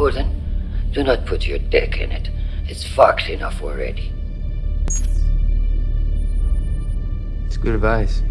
Gordon. do not put your dick in it. It's fucked enough already. It's good advice.